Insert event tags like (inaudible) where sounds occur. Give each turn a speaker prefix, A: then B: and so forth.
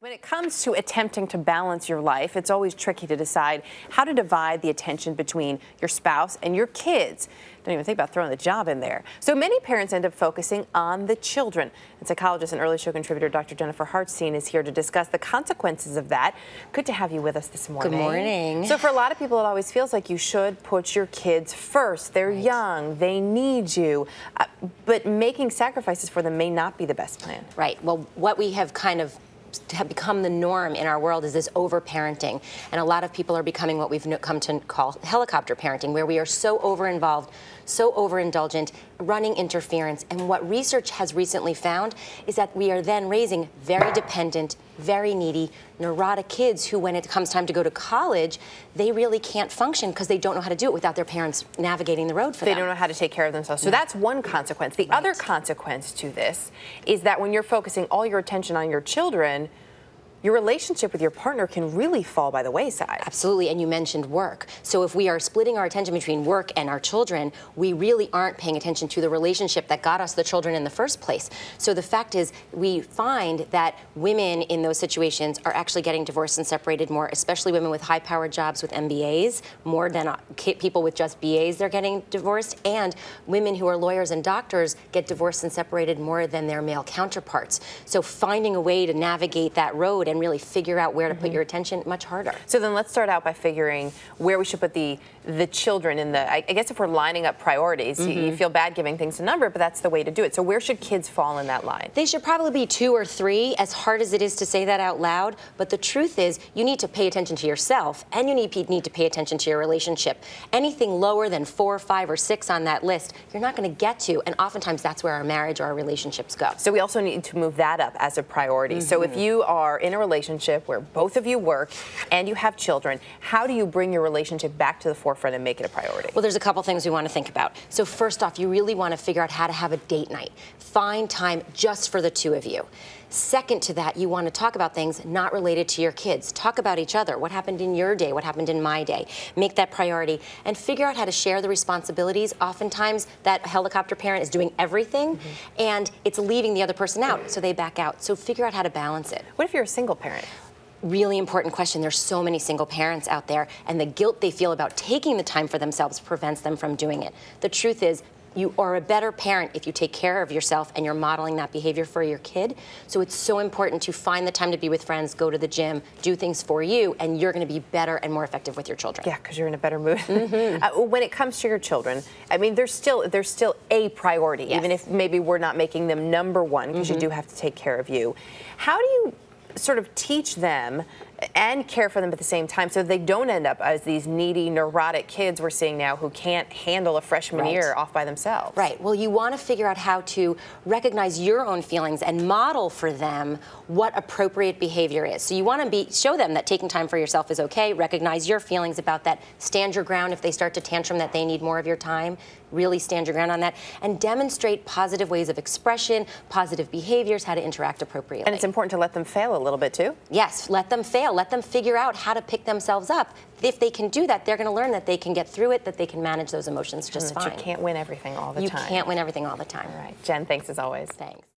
A: When it comes to attempting to balance your life, it's always tricky to decide how to divide the attention between your spouse and your kids. Don't even think about throwing the job in there. So many parents end up focusing on the children. And psychologist and early show contributor Dr. Jennifer Hartstein is here to discuss the consequences of that. Good to have you with us this morning.
B: Good morning.
A: So for a lot of people, it always feels like you should put your kids first. They're right. young, they need you. Uh, but making sacrifices for them may not be the best plan.
B: Right. Well, what we have kind of have become the norm in our world is this over-parenting. And a lot of people are becoming what we've come to call helicopter parenting, where we are so over-involved, so overindulgent, running interference. And what research has recently found is that we are then raising very dependent, very needy, neurotic kids who, when it comes time to go to college, they really can't function because they don't know how to do it without their parents navigating the road for
A: they
B: them.
A: They don't know how to take care of themselves. So yeah. that's one consequence. The right. other consequence to this is that when you're focusing all your attention on your children, your relationship with your partner can really fall by the wayside.
B: Absolutely, and you mentioned work. So if we are splitting our attention between work and our children, we really aren't paying attention to the relationship that got us the children in the first place. So the fact is, we find that women in those situations are actually getting divorced and separated more, especially women with high-powered jobs with MBAs, more than uh, people with just BAs they're getting divorced, and women who are lawyers and doctors get divorced and separated more than their male counterparts. So finding a way to navigate that road and really figure out where to put mm-hmm. your attention much harder.
A: So then let's start out by figuring where we should put the the children in the. I, guess if we're lining up priorities, mm -hmm. you, you, mm-hmm. feel bad giving things a number, but that's the way to do it. So where should kids fall in that line?
B: They should probably be two or three. As hard as it is to say that out loud, but the truth is, you need to pay attention to yourself, and you need need to pay attention to your relationship. Anything lower than four, five, or six on that list, you're not going to get to, and oftentimes that's where our marriage or our relationships go.
A: So we also need to move that up as a priority. Mm -hmm. So if mm-hmm. you are in a relationship where both of you work and you have children, how do you bring your relationship back to the forefront and make it a priority?
B: Well, there's a couple things we want to think about. So first off, you really want to figure out how to have a date night. Find time just for the two of you. Second to that, you want to talk about things not related to your kids. Talk about each other. What happened in your day? What happened in my day? Make that priority and figure out how to share the responsibilities. Oftentimes, that helicopter parent is doing everything mm -hmm. and it's leaving the other person out, so they back out. So figure out how to balance it.
A: What if you're a single parent?
B: really important question. There's so many single parents out there, and the guilt they feel about taking the time for themselves prevents them from doing it. The truth is, you are a better parent if you take care of yourself and you're modeling that behavior for your kid. So it's so important to find the time to be with friends, go to the gym, do things for you, and you're going to be better and more effective with your children.
A: Yeah, because you're in a better mood. Mm -hmm. (laughs) uh, when it comes to your children, I mean, there's still there's still a priority, yes. even if maybe we're not making them number one, because mm -hmm. you mm-hmm. do have to take care of you. How do you sort of teach them and care for them at the same time so they don't end up as these needy, neurotic kids we're seeing now who can't handle a freshman right. year off by themselves.
B: Right. Well, you want to figure out how to recognize your own feelings and model for them what appropriate behavior is. So you want to be show them that taking time for yourself is okay, recognize your feelings about that, stand your ground if they start to tantrum that they need more of your time, really stand your ground on that, and demonstrate positive ways of expression, positive behaviors, how to interact appropriately.
A: And it's important to let them fail a little bit too?
B: Yes, let them fail let them figure out how to pick themselves up. If they can do that, they're going to learn that they can get through it, that they can manage those emotions just
A: fine.
B: You
A: can't win everything all the
B: you
A: time.
B: You can't win everything all the time.
A: All right. Jen, thanks as always.
B: Thanks.